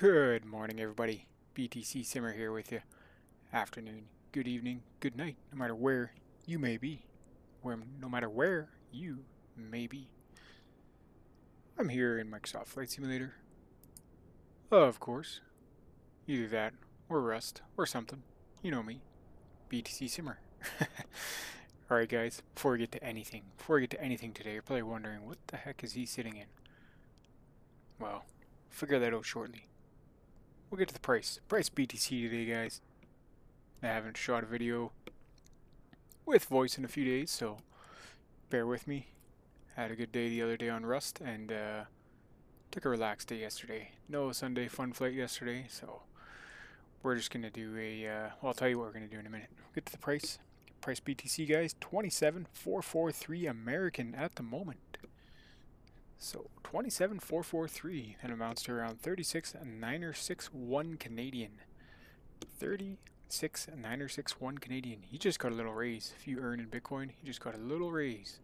Good morning, everybody. BTC Simmer here with you. Afternoon, good evening, good night, no matter where you may be. Where, no matter where you may be. I'm here in Microsoft Flight Simulator. Of course. Either that, or Rust, or something. You know me. BTC Simmer. Alright guys, before we get to anything, before we get to anything today, you're probably wondering, what the heck is he sitting in? Well, figure that out shortly. We'll get to the price. Price BTC today, guys. I haven't shot a video with voice in a few days, so bear with me. Had a good day the other day on Rust, and uh, took a relaxed day yesterday. No Sunday fun flight yesterday, so we're just going to do a, uh, well, I'll tell you what we're going to do in a minute. We'll get to the price. Price BTC, guys, 27443 American at the moment. So 27443 that amounts to around 36961 Canadian. 36961 Canadian. He just got a little raise. If you earn in Bitcoin, he just got a little raise.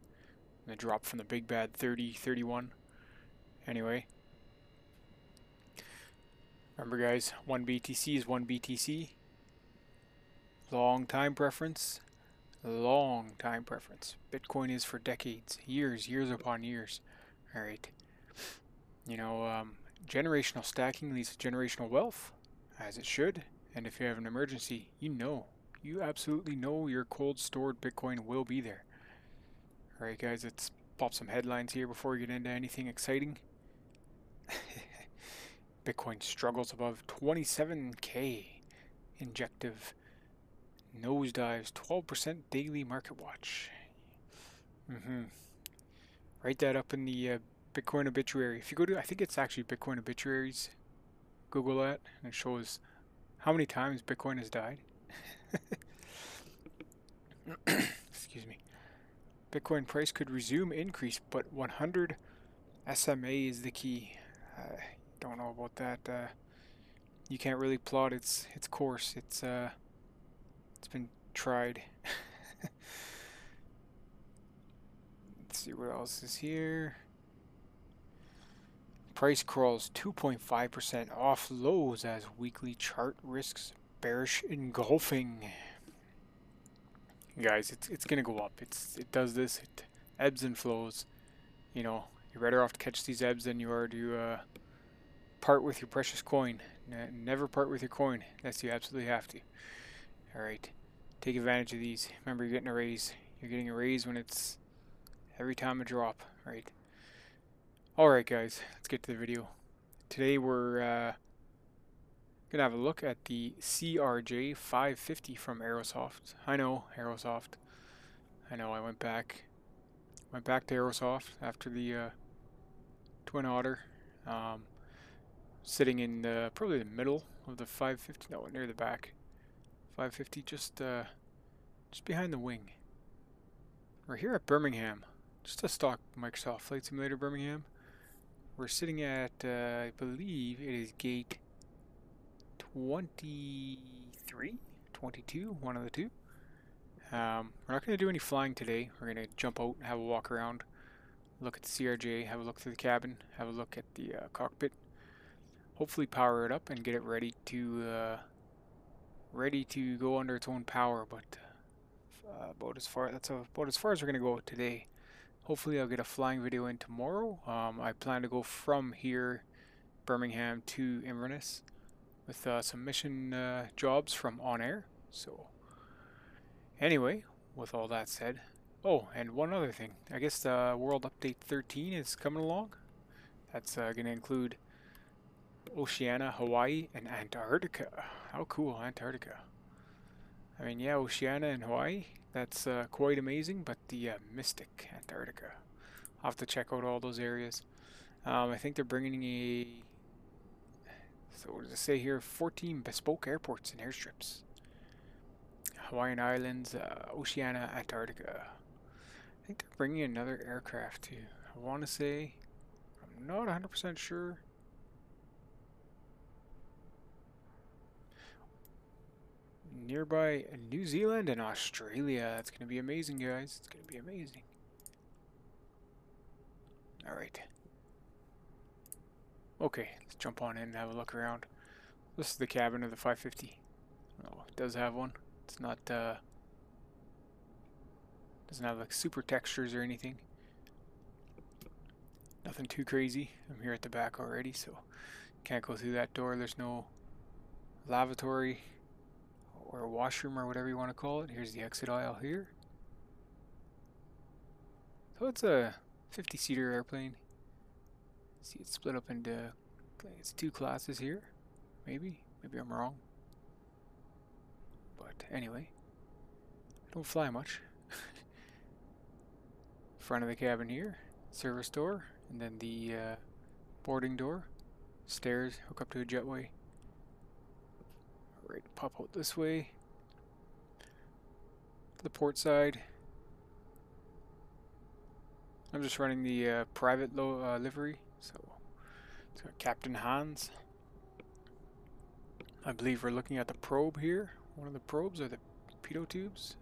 And the drop from the big bad 30, 31. Anyway. Remember guys, 1 BTC is 1 BTC. Long time preference. Long time preference. Bitcoin is for decades, years, years upon years. Alright. You know, um, generational stacking leads to generational wealth, as it should. And if you have an emergency, you know. You absolutely know your cold stored Bitcoin will be there. Alright guys, let's pop some headlines here before we get into anything exciting. Bitcoin struggles above 27k. Injective nosedives 12% daily market watch. Mm-hmm write that up in the uh, Bitcoin obituary. If you go to, I think it's actually Bitcoin obituaries. Google that, and it shows how many times Bitcoin has died. Excuse me. Bitcoin price could resume increase, but 100 SMA is the key. I don't know about that. Uh, you can't really plot its its course. It's uh, it's been tried. see what else is here. Price crawls 2.5% off lows as weekly chart risks bearish engulfing. Guys, it's it's gonna go up. It's it does this. It ebbs and flows. You know, you're better off to catch these ebbs than you are to uh, part with your precious coin. N never part with your coin unless you absolutely have to. All right, take advantage of these. Remember, you're getting a raise. You're getting a raise when it's every time a drop, right? Alright guys, let's get to the video. Today we're uh, to have a look at the CRJ 550 from Aerosoft. I know, Aerosoft. I know, I went back went back to Aerosoft after the uh, Twin Otter. Um, sitting in the, probably the middle of the 550, no, near the back. 550 just uh, just behind the wing. We're here at Birmingham just a stock Microsoft Flight Simulator Birmingham. We're sitting at, uh, I believe it is gate 23, 22, one of the two. Um, we're not going to do any flying today. We're going to jump out and have a walk around, look at the CRJ, have a look through the cabin, have a look at the uh, cockpit. Hopefully power it up and get it ready to uh, ready to go under its own power. But uh, about as far that's about as far as we're going to go today. Hopefully I'll get a flying video in tomorrow. Um, I plan to go from here, Birmingham to Inverness with uh, some mission uh, jobs from OnAir. So anyway, with all that said, oh, and one other thing. I guess the World Update 13 is coming along. That's uh, going to include Oceania, Hawaii, and Antarctica. How cool, Antarctica. I mean, yeah, Oceania and Hawaii, that's uh, quite amazing, but the uh, Mystic Antarctica, I'll have to check out all those areas. Um, I think they're bringing a, so what does it say here, 14 bespoke airports and airstrips. Hawaiian Islands, uh, Oceania, Antarctica. I think they're bringing another aircraft too. I want to say, I'm not 100% sure. Nearby New Zealand and Australia. It's going to be amazing, guys. It's going to be amazing. Alright. Okay, let's jump on in and have a look around. This is the cabin of the 550. Oh, it does have one. It's not, uh, doesn't have like super textures or anything. Nothing too crazy. I'm here at the back already, so can't go through that door. There's no lavatory or a washroom or whatever you want to call it. Here's the exit aisle here. So it's a 50 seater airplane. See, it's split up into it's two classes here. Maybe. Maybe I'm wrong. But anyway, I don't fly much. Front of the cabin here, service door, and then the uh, boarding door, stairs hook up to a jetway. Right, pop out this way. The port side. I'm just running the uh, private low, uh, livery, so it's got Captain Hans. I believe we're looking at the probe here. One of the probes are the pitot tubes.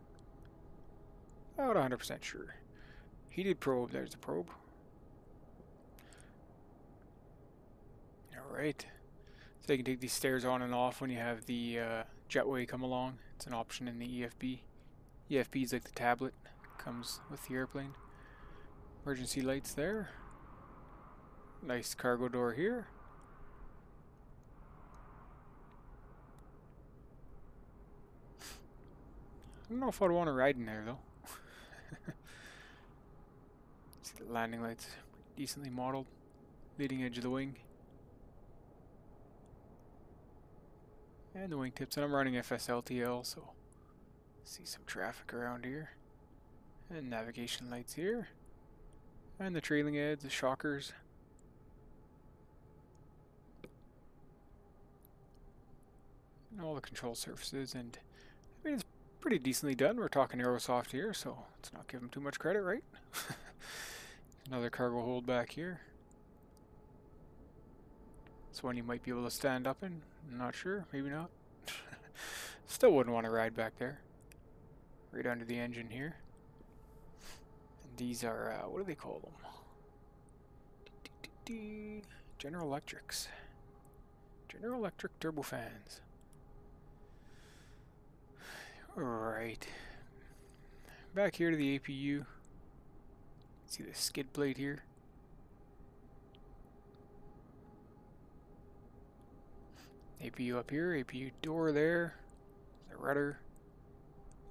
Not 100% sure. Heated probe, there's the probe. Alright. So you can take these stairs on and off when you have the uh, jetway come along. It's an option in the EFB. EFB is like the tablet. Comes with the airplane. Emergency lights there. Nice cargo door here. I don't know if I'd want to ride in there though. See the landing lights, decently modeled. Leading edge of the wing. And the wingtips, and I'm running FSLTL, so see some traffic around here. And navigation lights here. And the trailing edge, the shockers. And all the control surfaces, and I mean, it's pretty decently done. We're talking Aerosoft here, so let's not give them too much credit, right? Another cargo hold back here. It's one you might be able to stand up in. I'm not sure. Maybe not. Still wouldn't want to ride back there. Right under the engine here. And these are, uh, what do they call them? General Electrics. General Electric turbofans. Alright. Back here to the APU. See the skid plate here? APU up here, APU door there, the rudder,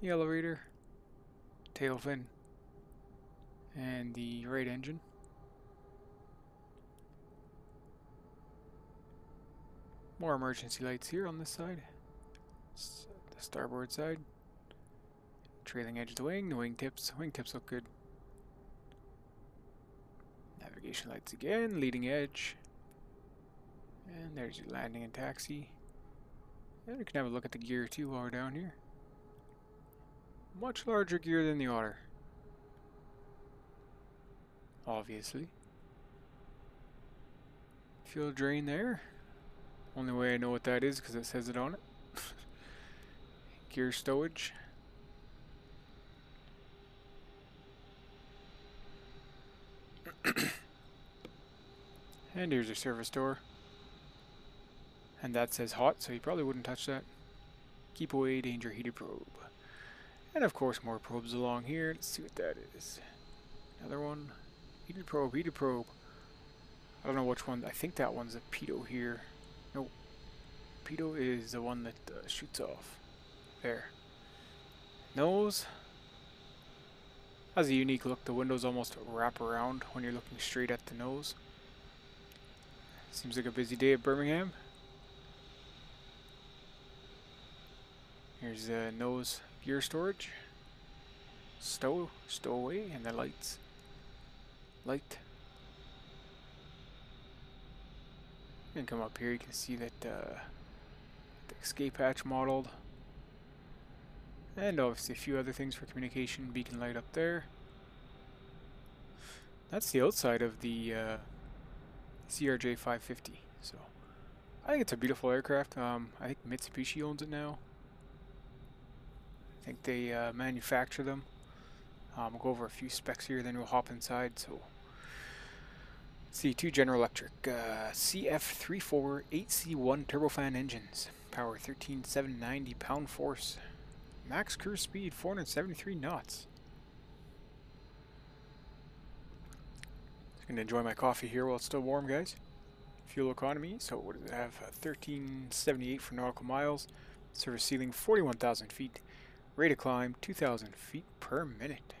the elevator, tail fin, and the right engine. More emergency lights here on this side, the starboard side. Trailing edge of the wing, the wingtips. Wingtips look good. Navigation lights again, leading edge. And there's your landing and taxi. And we can have a look at the gear too while we're down here. Much larger gear than the Otter. Obviously. Fuel drain there. Only way I know what that is because it says it on it. gear stowage. and here's your service door. And that says hot, so you probably wouldn't touch that. Keep away danger heated probe. And of course more probes along here. Let's see what that is. Another one. Heated probe, heated probe. I don't know which one. I think that one's a pitot here. Nope. Pitot is the one that uh, shoots off. There. Nose. Has a unique look. The windows almost wrap around when you're looking straight at the nose. Seems like a busy day at Birmingham. Here's the nose gear storage. Stow, stowaway, and the lights. Light. And come up here, you can see that uh, the escape hatch modeled. And obviously a few other things for communication, beacon light up there. That's the outside of the uh, CRJ 550. So I think it's a beautiful aircraft. Um, I think Mitsubishi owns it now. I think they uh, manufacture them. Um, we'll go over a few specs here, then we'll hop inside. So C2 General Electric, uh, CF348C1 turbofan engines, power 13,790 pound force, max cruise speed 473 knots. Just gonna enjoy my coffee here while it's still warm, guys. Fuel economy, so what does it have? Uh, 1378 for nautical miles, service ceiling 41,000 feet, rate of climb 2,000 feet per minute.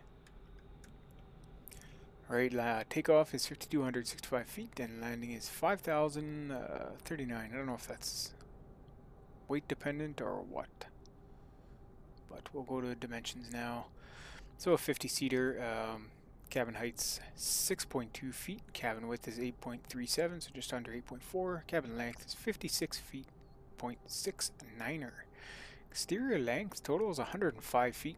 Right, uh, takeoff is 5,265 feet and landing is 5,039. Uh, I don't know if that's weight dependent or what. But we'll go to dimensions now. So a 50-seater, um, cabin height's 6.2 feet, cabin width is 8.37, so just under 8.4. Cabin length is 56 feet, 0.69er. Exterior length total is 105 feet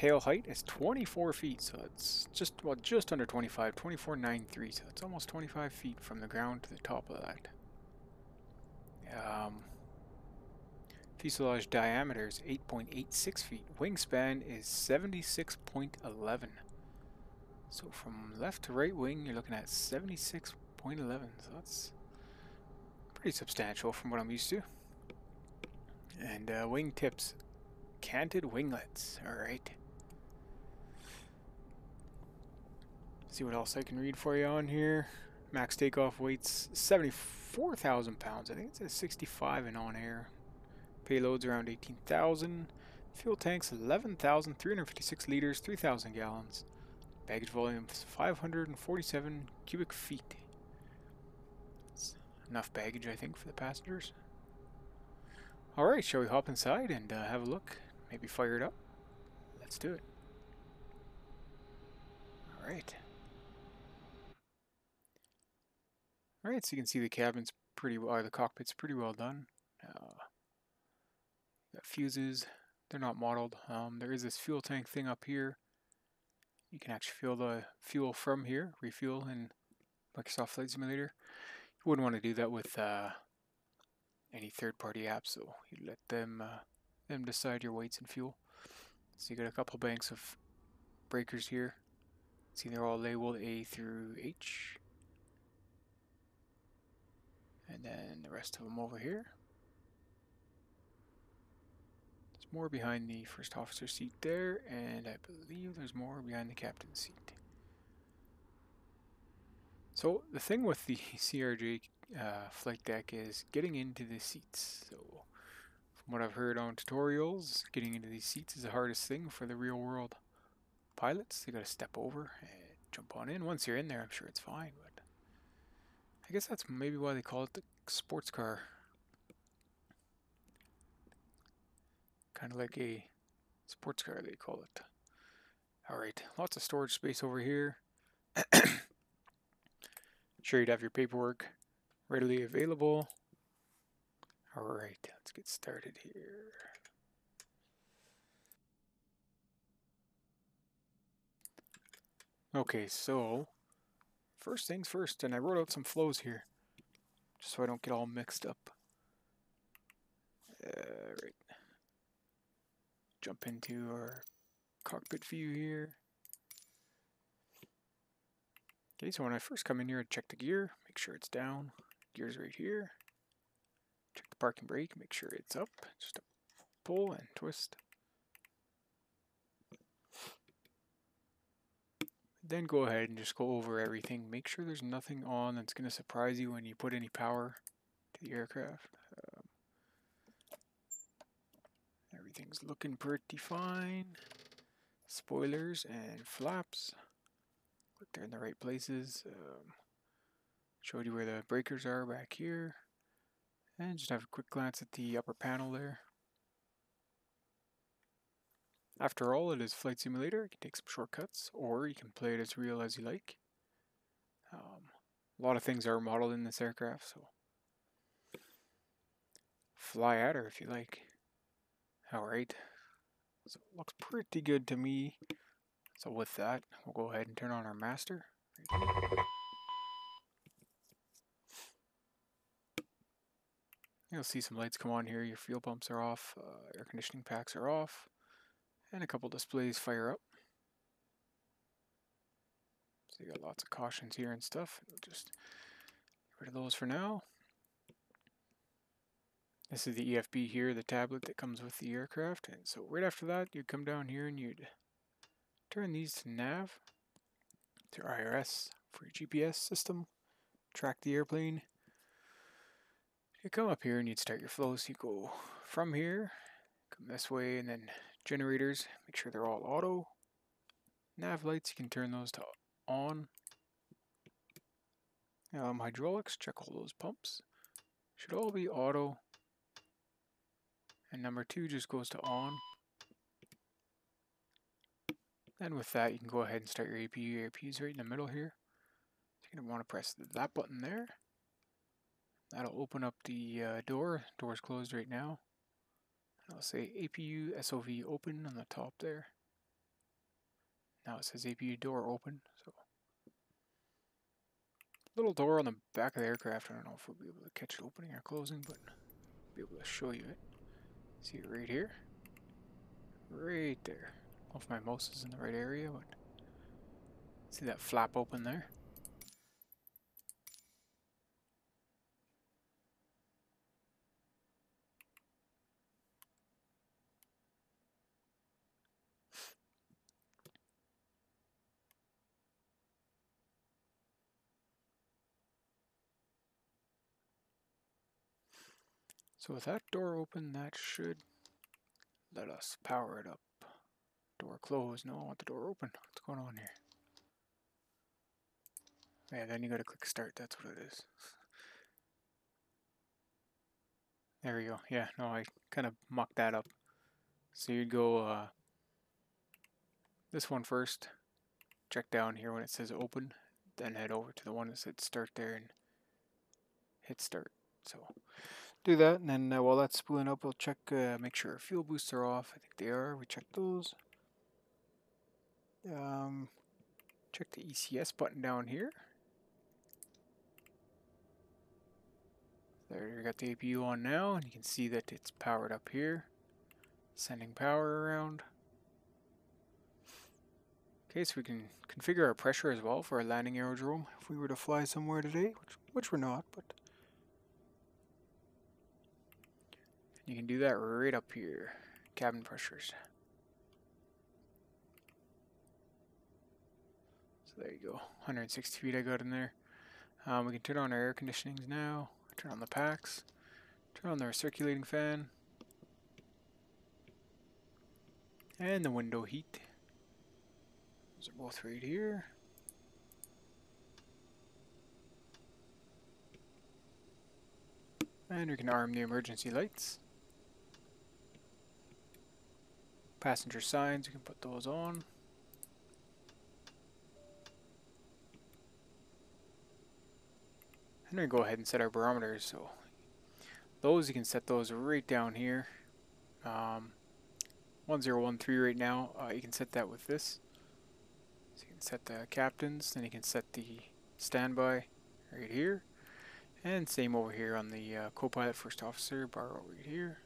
tail height is 24 feet, so it's just well just under 25, 24.93, so it's almost 25 feet from the ground to the top of that. Um, fuselage diameter is 8.86 feet. Wingspan is 76.11. So from left to right wing, you're looking at 76.11. So that's pretty substantial from what I'm used to. And uh, wing tips, canted winglets. All right. See what else I can read for you on here. Max takeoff weight's 74,000 pounds. I think it says 65 and on air. Payloads around 18,000. Fuel tanks 11,356 liters, 3,000 gallons. Baggage volume 547 cubic feet. Enough baggage, I think, for the passengers. Alright, shall we hop inside and uh, have a look? Maybe fire it up? Let's do it. Alright. Alright, so you can see the cabin's pretty well, or the cockpit's pretty well done. Uh, got fuses, they're not modeled. Um, there is this fuel tank thing up here. You can actually fill the fuel from here, refuel in Microsoft Flight Simulator. You wouldn't want to do that with uh, any third-party app, so you let them uh, them decide your weights and fuel. So you got a couple banks of breakers here. See, they're all labeled A through H and then the rest of them over here. There's more behind the first officer seat there, and I believe there's more behind the captain's seat. So the thing with the CRJ uh, flight deck is getting into the seats. So from what I've heard on tutorials, getting into these seats is the hardest thing for the real world pilots. They got to step over and jump on in. Once you're in there, I'm sure it's fine. But I guess that's maybe why they call it the sports car. Kind of like a sports car, they call it. Alright, lots of storage space over here. sure you'd have your paperwork readily available. Alright, let's get started here. Okay, so First things first, and I wrote out some flows here, just so I don't get all mixed up. Uh, right. Jump into our cockpit view here. Okay, so when I first come in here, I check the gear, make sure it's down. Gear's right here. Check the parking brake, make sure it's up. Just pull and twist. Then go ahead and just go over everything. Make sure there's nothing on that's going to surprise you when you put any power to the aircraft. Um, everything's looking pretty fine. Spoilers and flaps. Look, they're in the right places. Um, showed you where the breakers are back here. And just have a quick glance at the upper panel there. After all, it is Flight Simulator. You can take some shortcuts, or you can play it as real as you like. Um, a lot of things are modeled in this aircraft, so fly at her if you like. Alright, so it looks pretty good to me. So with that, we'll go ahead and turn on our master. You'll see some lights come on here. Your fuel pumps are off. Uh, air conditioning packs are off. And a couple displays fire up. So you got lots of cautions here and stuff. We'll just get rid of those for now. This is the EFB here, the tablet that comes with the aircraft. And so right after that, you'd come down here and you'd turn these to nav, to IRS for your GPS system, track the airplane. You come up here and you'd start your flows. You go from here, come this way, and then generators, make sure they're all auto. Nav lights, you can turn those to on. Um, hydraulics, check all those pumps. Should all be auto. And number two just goes to on. And with that, you can go ahead and start your APU. Your APU is right in the middle here. So you're going to want to press that button there. That'll open up the uh, door. Door's closed right now. I'll say APU SOV open on the top there. Now it says APU door open. So little door on the back of the aircraft. I don't know if we'll be able to catch it opening or closing, but I'll be able to show you it. See it right here? Right there. I don't know if my mouse is in the right area, but see that flap open there? So with that door open, that should let us power it up. Door closed. No, I want the door open. What's going on here? Yeah, then you gotta click start. That's what it is. There we go. Yeah, no, I kind of mucked that up. So you'd go uh, this one first. Check down here when it says open. Then head over to the one that said start there and hit start. So do that, and then uh, while that's spooling up, we'll check, uh, make sure fuel boosts are off. I think they are. We check those. Um, check the ECS button down here. There, you got the APU on now, and you can see that it's powered up here. Sending power around. Okay, so we can configure our pressure as well for our landing aerodrome if we were to fly somewhere today, which, which we're not, but You can do that right up here. Cabin pressures. So there you go. 160 feet I got in there. Um, we can turn on our air conditionings now. Turn on the packs. Turn on the circulating fan. And the window heat. Those are both right here. And we can arm the emergency lights. Passenger signs, you can put those on. And we go ahead and set our barometers. So those you can set those right down here. Um, 1013 right now. Uh, you can set that with this. So you can set the captains, then you can set the standby right here. And same over here on the uh, co-pilot first officer bar right here.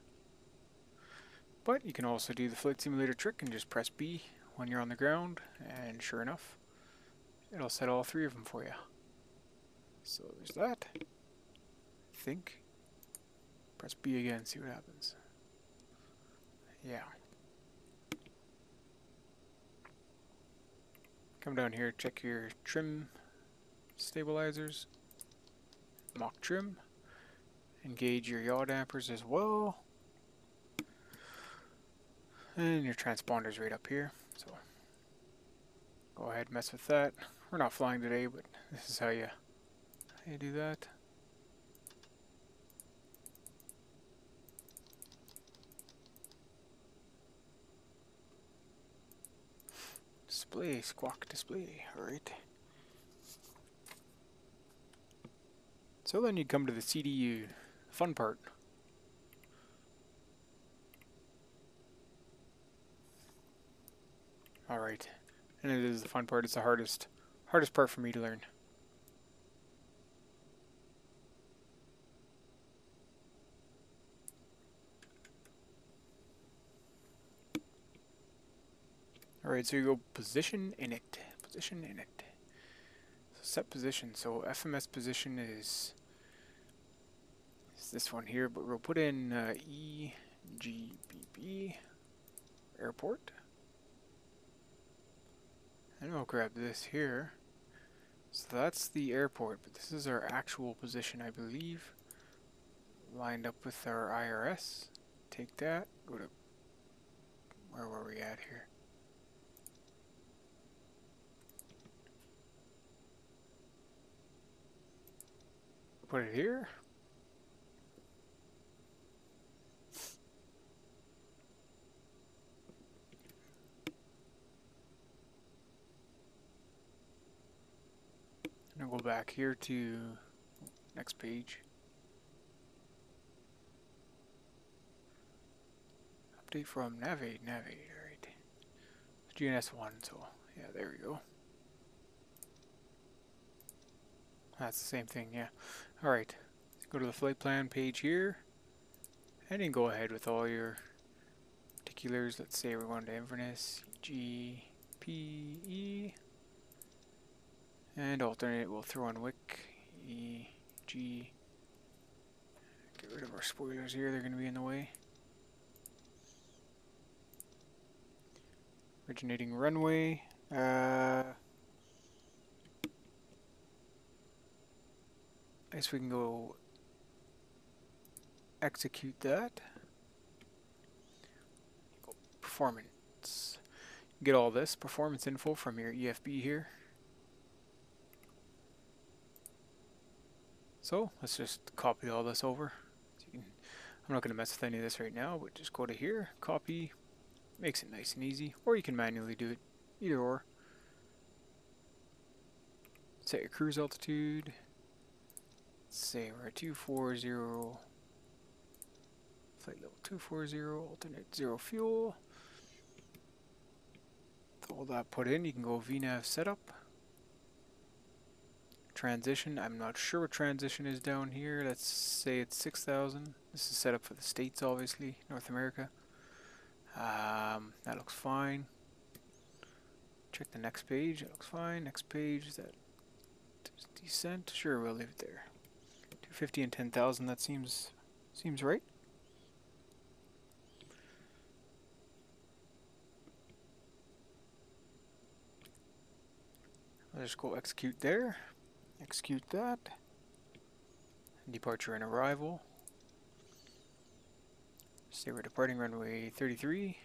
But you can also do the flight simulator trick and just press B when you're on the ground, and sure enough, it'll set all three of them for you. So there's that. Think. Press B again, see what happens. Yeah. Come down here, check your trim stabilizers, Mach trim, engage your yaw dampers as well. And your transponder's right up here, so go ahead and mess with that. We're not flying today, but this is how you, how you do that. Display, squawk display, alright. So then you come to the CDU, fun part. Alright. And it is the fun part. It's the hardest hardest part for me to learn. Alright, so you go position init. Position init. So set position. So FMS position is, is this one here, but we'll put in uh, EGBB airport. And we'll grab this here. So that's the airport, but this is our actual position, I believe. Lined up with our IRS. Take that, go to, where were we at here? Put it here. And go back here to next page. Update from Navigate, Navigate, alright. GNS1, so yeah, there we go. That's the same thing, yeah. Alright, go to the flight plan page here. And can go ahead with all your particulars. Let's say we're going to Inverness, G, P, E. And alternate, we'll throw on Wick, E, G. Get rid of our spoilers here, they're going to be in the way. Originating runway. Uh, I guess we can go execute that. Performance. Get all this performance info from your EFB here. So let's just copy all this over. So can, I'm not going to mess with any of this right now, but just go to here, copy, makes it nice and easy. Or you can manually do it, either or. Set your cruise altitude. Let's say we're at 240, flight level 240, alternate zero fuel. With all that put in, you can go VNAV setup transition. I'm not sure what transition is down here. Let's say it's 6,000. This is set up for the States, obviously, North America. Um, that looks fine. Check the next page. That looks fine. Next page, is that descent? Sure, we'll leave it there. 250 and 10,000, that seems seems right. I'll just go execute there. Execute that. Departure and arrival. Say we're departing runway 33.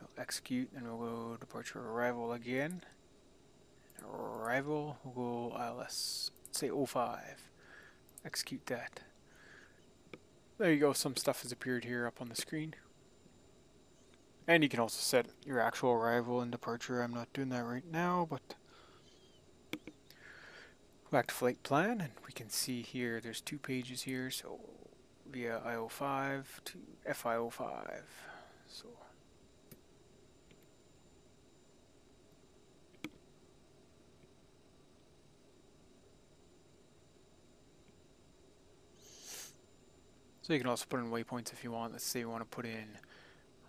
We'll execute and we'll go departure arrival again. Arrival, we'll go ILS, say 05. Execute that. There you go, some stuff has appeared here up on the screen. And you can also set your actual arrival and departure. I'm not doing that right now, but back to flight plan and we can see here there's two pages here so via IO5 to FIO5 so So you can also put in waypoints if you want. Let's say you want to put in,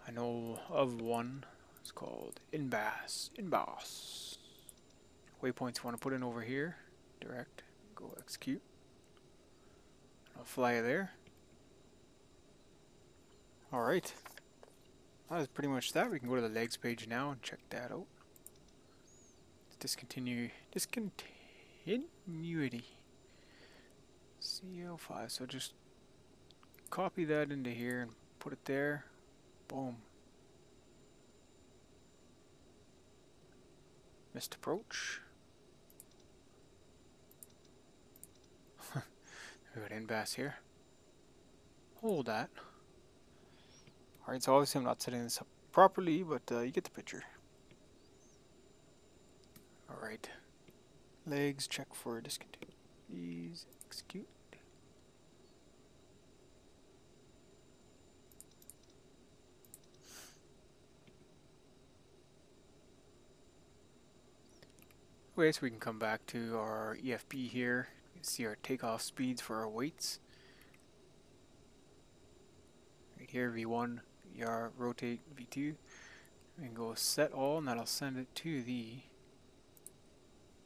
I know of one, it's called INBAS. INBAS. Waypoints you want to put in over here direct, go execute. I'll fly there. Alright. That is pretty much that. We can go to the legs page now and check that out. Let's Discontinue discontinuity. CL5. So just copy that into here and put it there. Boom. Missed approach. We got INBAS here. Hold that. Alright, so obviously I'm not setting this up properly, but uh, you get the picture. Alright. Legs, check for discontinuities, execute. Okay, so we can come back to our EFB here see our takeoff speeds for our weights. Right here, V1, VR, rotate, V2. And go set all, and that'll send it to the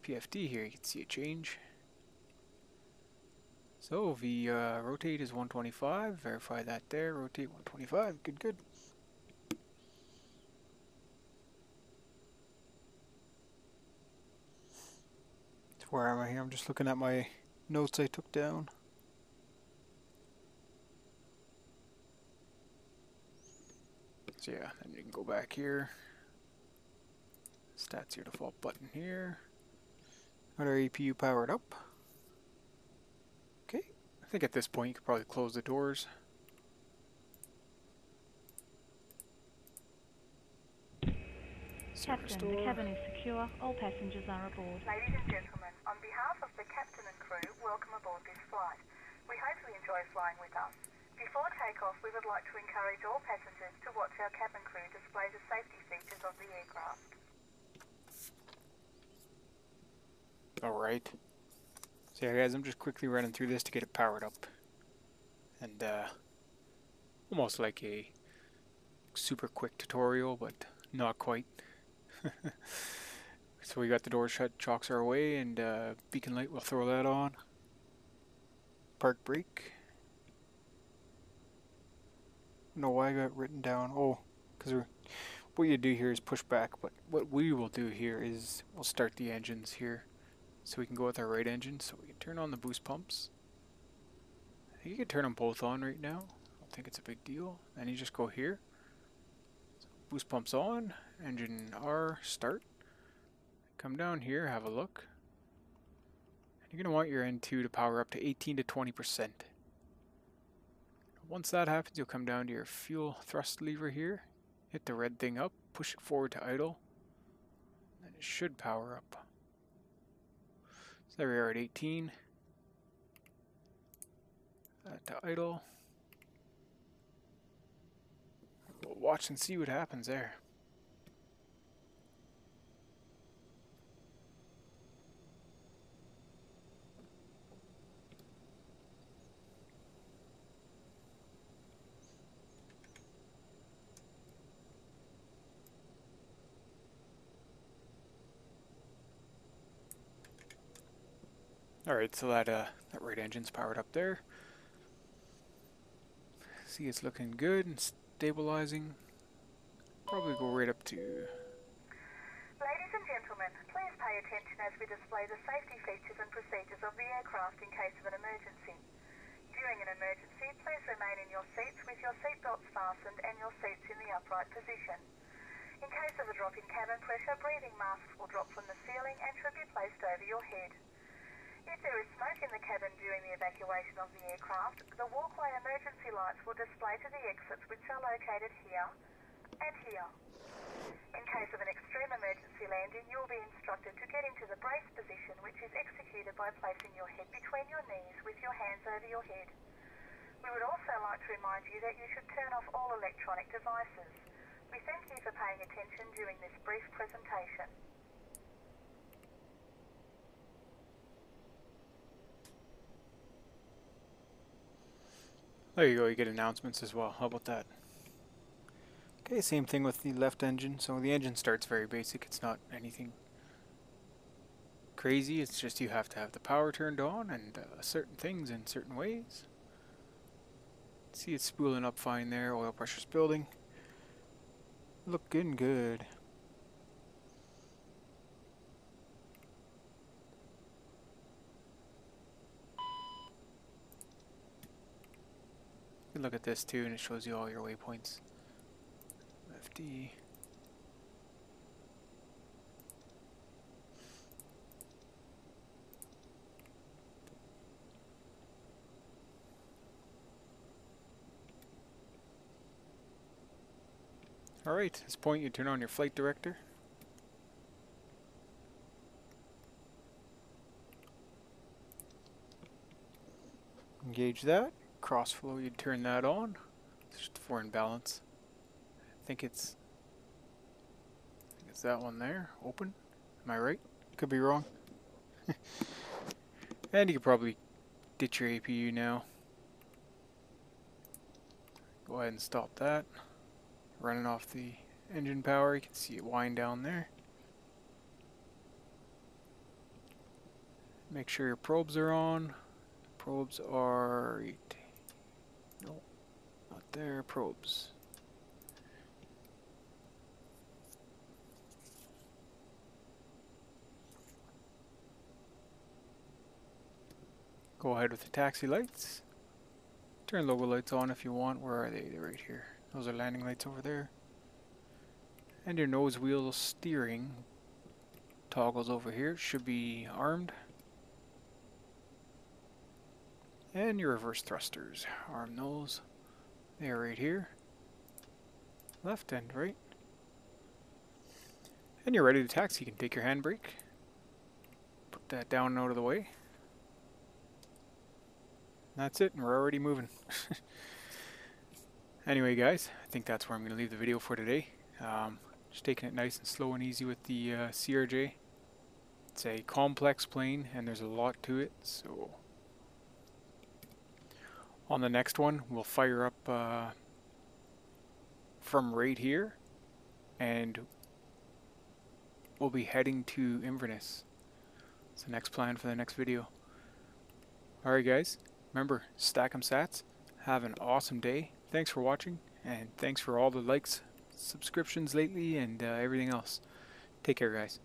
PFD here, you can see a change. So the uh, rotate is 125, verify that there, rotate 125, good, good. Where am I here? I'm just looking at my notes I took down. So yeah, then you can go back here. Stats your default button here. Got our APU powered up. Okay, I think at this point you could probably close the doors. Captain, the cabin is secure. All passengers are aboard. Ladies and gentlemen, on behalf of the captain and crew, welcome aboard this flight. We hope you enjoy flying with us. Before takeoff, we would like to encourage all passengers to watch our cabin crew display the safety features of the aircraft. Alright. So yeah guys, I'm just quickly running through this to get it powered up. And uh, almost like a super quick tutorial, but not quite. so we got the door shut, chocks our way, and uh, beacon light, we'll throw that on. Park brake. No, why I got written down. Oh, because what you do here is push back, but what we will do here is we'll start the engines here. So we can go with our right engine, so we can turn on the boost pumps. I think you can turn them both on right now. I don't think it's a big deal. Then you just go here. So boost pumps on, engine R, start. Come down here, have a look. And you're going to want your N2 to power up to 18 to 20%. Once that happens, you'll come down to your fuel thrust lever here, hit the red thing up, push it forward to idle, and it should power up. So there we are at 18. That to idle. We'll watch and see what happens there. Alright, so that, uh, that right engine's powered up there. See, it's looking good and stabilizing. Probably go right up to... Ladies and gentlemen, please pay attention as we display the safety features and procedures of the aircraft in case of an emergency. During an emergency, please remain in your seats with your seatbelts fastened and your seats in the upright position. In case of a drop in cabin pressure, breathing masks will drop from the ceiling and should be placed over your head. If there is smoke in the cabin during the evacuation of the aircraft, the walkway emergency lights will display to the exits which are located here and here. In case of an extreme emergency landing, you will be instructed to get into the brace position which is executed by placing your head between your knees with your hands over your head. We would also like to remind you that you should turn off all electronic devices. We thank you for paying attention during this brief presentation. There you go, you get announcements as well. How about that? Okay, same thing with the left engine. So the engine starts very basic. It's not anything crazy. It's just you have to have the power turned on and uh, certain things in certain ways. See it's spooling up fine there. Oil pressure's building. Looking good. Can look at this too and it shows you all your waypoints. FD. Alright, at this point you turn on your flight director. Engage that cross flow, you'd turn that on. It's just for imbalance. I think it's I think it's that one there, open. Am I right? Could be wrong. and you could probably ditch your APU now. Go ahead and stop that. Running off the engine power, you can see it wind down there. Make sure your probes are on. Probes are there. Probes. Go ahead with the taxi lights. Turn logo lights on if you want. Where are they? They're right here. Those are landing lights over there. And your nose wheel steering toggles over here should be armed. And your reverse thrusters. Arm those. They're right here. Left and right. And you're ready to tax. You can take your handbrake. Put that down and out of the way. That's it, and we're already moving. anyway, guys, I think that's where I'm going to leave the video for today. Um, just taking it nice and slow and easy with the uh, CRJ. It's a complex plane, and there's a lot to it, so... On the next one, we'll fire up uh, from right here, and we'll be heading to Inverness. It's the next plan for the next video. Alright guys, remember, stack 'em sats. Have an awesome day. Thanks for watching, and thanks for all the likes, subscriptions lately, and uh, everything else. Take care, guys.